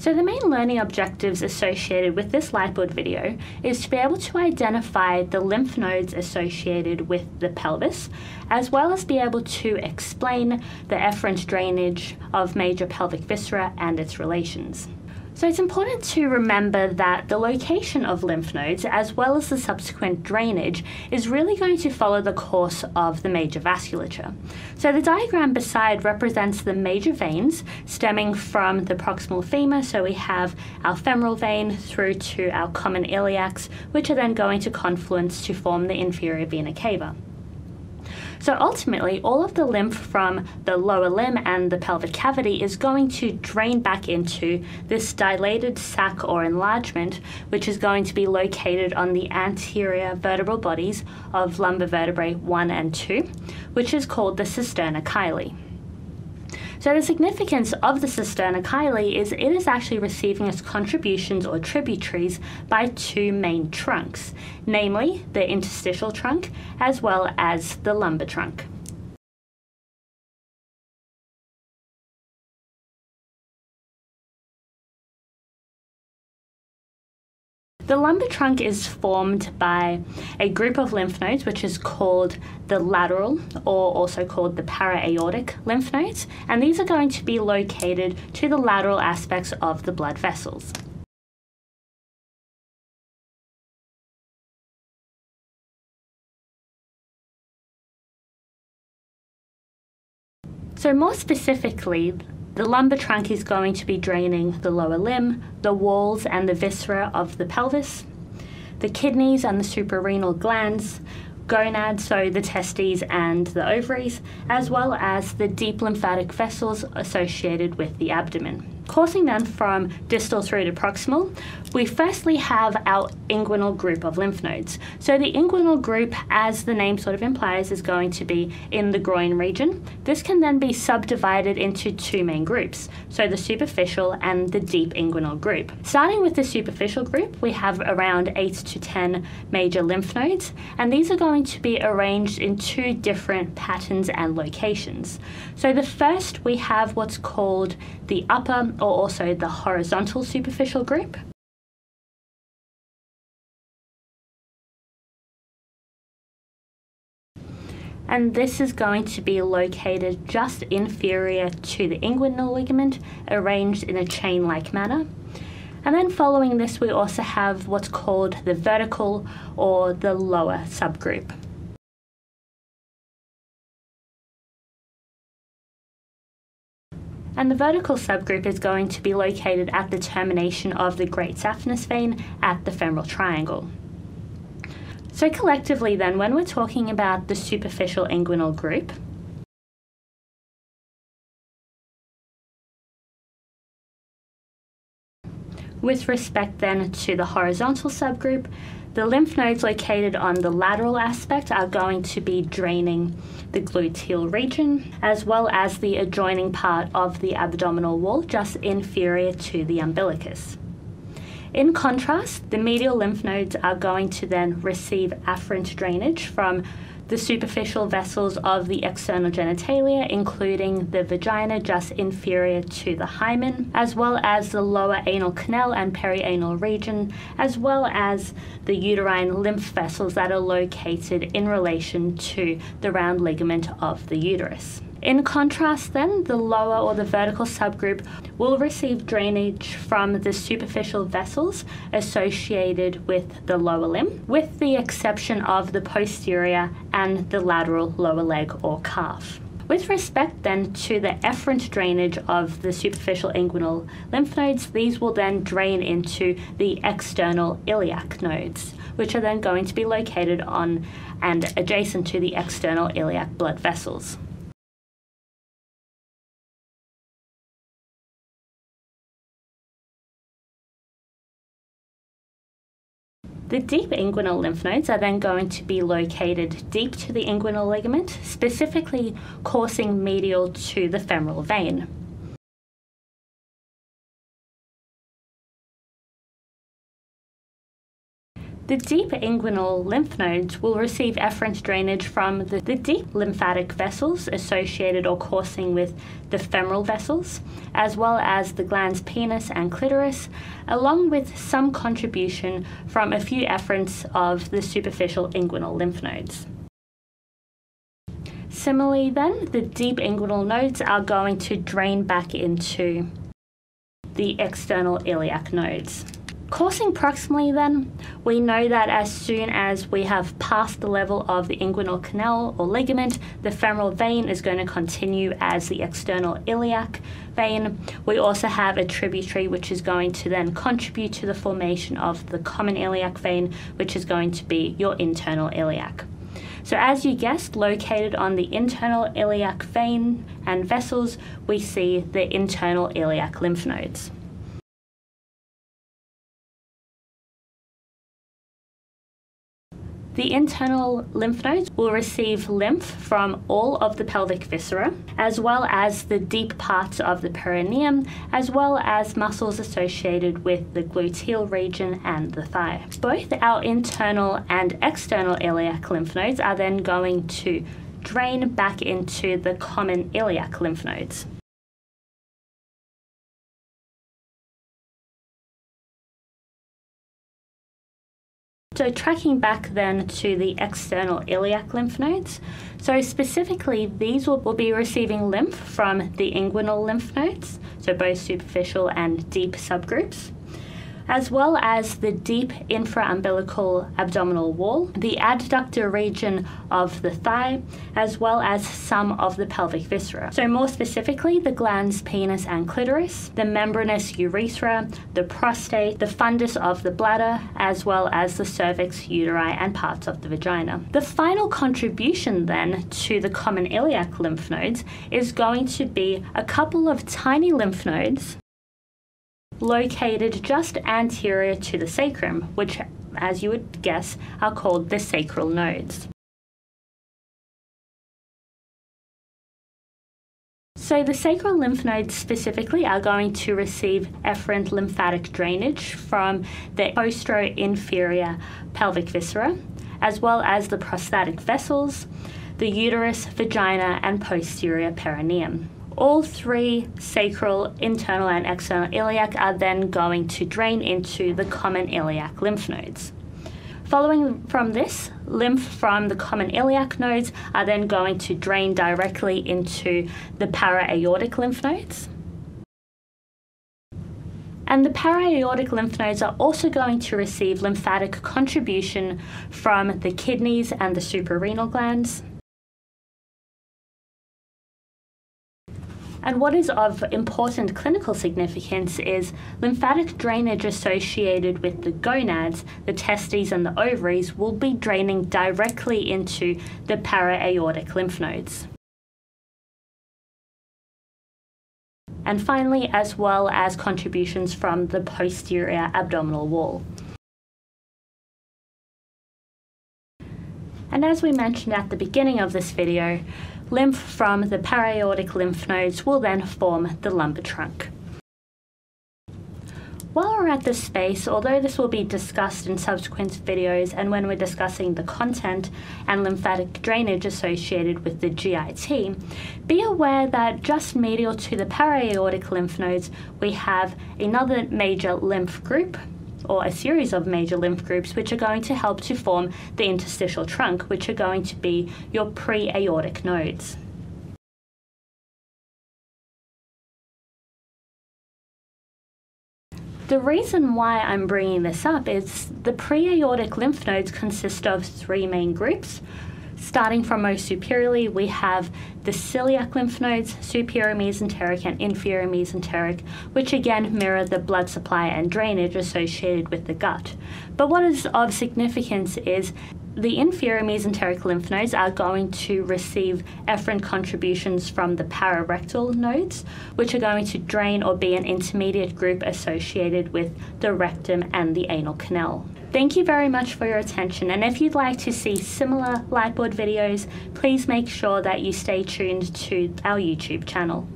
So the main learning objectives associated with this Lightboard video is to be able to identify the lymph nodes associated with the pelvis, as well as be able to explain the efferent drainage of major pelvic viscera and its relations. So it's important to remember that the location of lymph nodes, as well as the subsequent drainage, is really going to follow the course of the major vasculature. So the diagram beside represents the major veins stemming from the proximal femur. So we have our femoral vein through to our common iliacs, which are then going to confluence to form the inferior vena cava. So ultimately, all of the lymph from the lower limb and the pelvic cavity is going to drain back into this dilated sac or enlargement, which is going to be located on the anterior vertebral bodies of lumbar vertebrae 1 and 2, which is called the cisterna chyli. So the significance of the cisterna chyli is it is actually receiving its contributions or tributaries by two main trunks, namely the intestinal trunk as well as the lumbar trunk. The lumbar trunk is formed by a group of lymph nodes, which is called the lateral, or also called the para-aortic lymph nodes, and these are going to be located to the lateral aspects of the blood vessels. So more specifically, the lumbar trunk is going to be draining the lower limb, the walls and the viscera of the pelvis, the kidneys and the suprarenal glands, gonads, so the testes and the ovaries, as well as the deep lymphatic vessels associated with the abdomen. Coursing then from distal through to proximal, we firstly have our inguinal group of lymph nodes. So the inguinal group, as the name sort of implies, is going to be in the groin region. This can then be subdivided into two main groups, so the superficial and the deep inguinal group. Starting with the superficial group, we have around 8 to 10 major lymph nodes, and these are going to be arranged in two different patterns and locations. So the first, we have what's called the upper or also the horizontal superficial group. and this is going to be located just inferior to the inguinal ligament, arranged in a chain-like manner. And then following this, we also have what's called the vertical or the lower subgroup. And the vertical subgroup is going to be located at the termination of the great saphenous vein at the femoral triangle. So collectively then, when we're talking about the superficial inguinal group, with respect then to the horizontal subgroup, the lymph nodes located on the lateral aspect are going to be draining the gluteal region as well as the adjoining part of the abdominal wall just inferior to the umbilicus. In contrast, the medial lymph nodes are going to then receive afferent drainage from the superficial vessels of the external genitalia, including the vagina just inferior to the hymen, as well as the lower anal canal and perianal region, as well as the uterine lymph vessels that are located in relation to the round ligament of the uterus. In contrast, then, the lower or the vertical subgroup will receive drainage from the superficial vessels associated with the lower limb, with the exception of the posterior and the lateral lower leg or calf. With respect then to the efferent drainage of the superficial inguinal lymph nodes, these will then drain into the external iliac nodes, which are then going to be located on and adjacent to the external iliac blood vessels. The deep inguinal lymph nodes are then going to be located deep to the inguinal ligament, specifically coursing medial to the femoral vein. The deep inguinal lymph nodes will receive efferent drainage from the, the, deep lymphatic vessels associated or coursing with the femoral vessels, as well as the glans penis and clitoris, along with some contribution from a few efferents of the superficial inguinal lymph nodes. Similarly, then, the deep inguinal nodes are going to drain back into the external iliac nodes. Coursing proximally, then, we know that as soon as we have passed the level of the inguinal canal or ligament, the femoral vein is going to continue as the external iliac vein. We also have a tributary which is going to then contribute to the formation of the common iliac vein, which is going to be your internal iliac. So, as you guessed, located on the internal iliac vein and vessels, we see the internal iliac lymph nodes. The internal lymph nodes will receive lymph from all of the pelvic viscera, as well as the deep parts of the perineum, as well as muscles associated with the gluteal region and the thigh. Both our internal and external iliac lymph nodes are then going to drain back into the common iliac lymph nodes. So tracking back then to the external iliac lymph nodes. So specifically, these will, will be receiving lymph from the inguinal lymph nodes, so both superficial and deep subgroups as well as the deep infraumbilical abdominal wall, the adductor region of the thigh, as well as some of the pelvic viscera. So, more specifically, the glans penis and clitoris, the membranous urethra, the prostate, the fundus of the bladder, as well as the cervix, uteri, and parts of the vagina. The final contribution then to the common iliac lymph nodes is going to be a couple of tiny lymph nodes located just anterior to the sacrum, which, as you would guess, are called the sacral nodes. So, the sacral lymph nodes specifically are going to receive efferent lymphatic drainage from the postero-inferior pelvic viscera, as well as the prostatic vessels, the uterus, vagina, and posterior perineum. All three sacral, internal, and external iliac are then going to drain into the common iliac lymph nodes. Following from this, lymph from the common iliac nodes are then going to drain directly into the para-aortic lymph nodes. And the para-aortic lymph nodes are also going to receive lymphatic contribution from the kidneys and the suprarenal glands. And what is of important clinical significance is lymphatic drainage associated with the gonads, the testes, and the ovaries will be draining directly into the para-aortic lymph nodes. And finally, as well as contributions from the posterior abdominal wall. And as we mentioned at the beginning of this video, lymph from the para-aortic lymph nodes will then form the lumbar trunk. While we're at this space, although this will be discussed in subsequent videos and when we're discussing the content and lymphatic drainage associated with the GIT, be aware that just medial to the para-aortic lymph nodes, we have another major lymph group, or a series of major lymph groups which are going to help to form the intestinal trunk, which are going to be your pre aortic nodes. The reason why I'm bringing this up is the pre aortic lymph nodes consist of three main groups. Starting from most superiorly, we have the celiac lymph nodes, superior mesenteric and inferior mesenteric, which again mirror the blood supply and drainage associated with the gut. But what is of significance is the inferior mesenteric lymph nodes are going to receive efferent contributions from the pararectal nodes, which are going to drain or be an intermediate group associated with the rectum and the anal canal. Thank you very much for your attention, and if you'd like to see similar Lightboard videos, please make sure that you stay tuned to our YouTube channel.